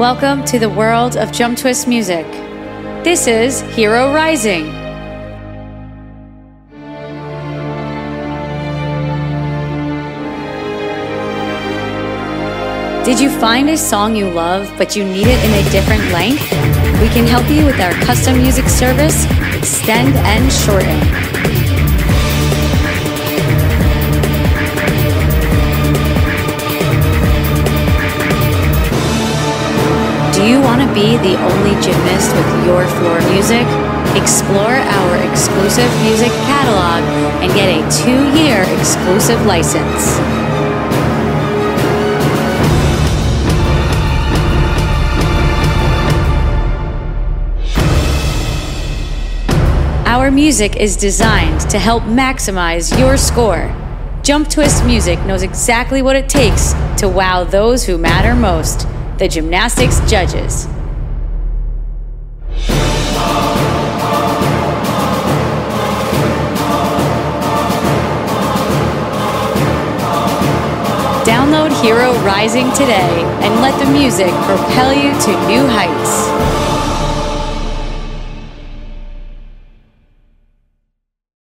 Welcome to the world of Jumptwist music. This is Hero Rising. Did you find a song you love but you need it in a different length? We can help you with our custom music service, Extend and Shorten. Want to be the only gymnast with your floor music? Explore our exclusive music catalog and get a two year exclusive license. Our music is designed to help maximize your score. Jumptwist Music knows exactly what it takes to wow those who matter most the gymnastics judges. Download Hero Rising today and let the music propel you to new heights.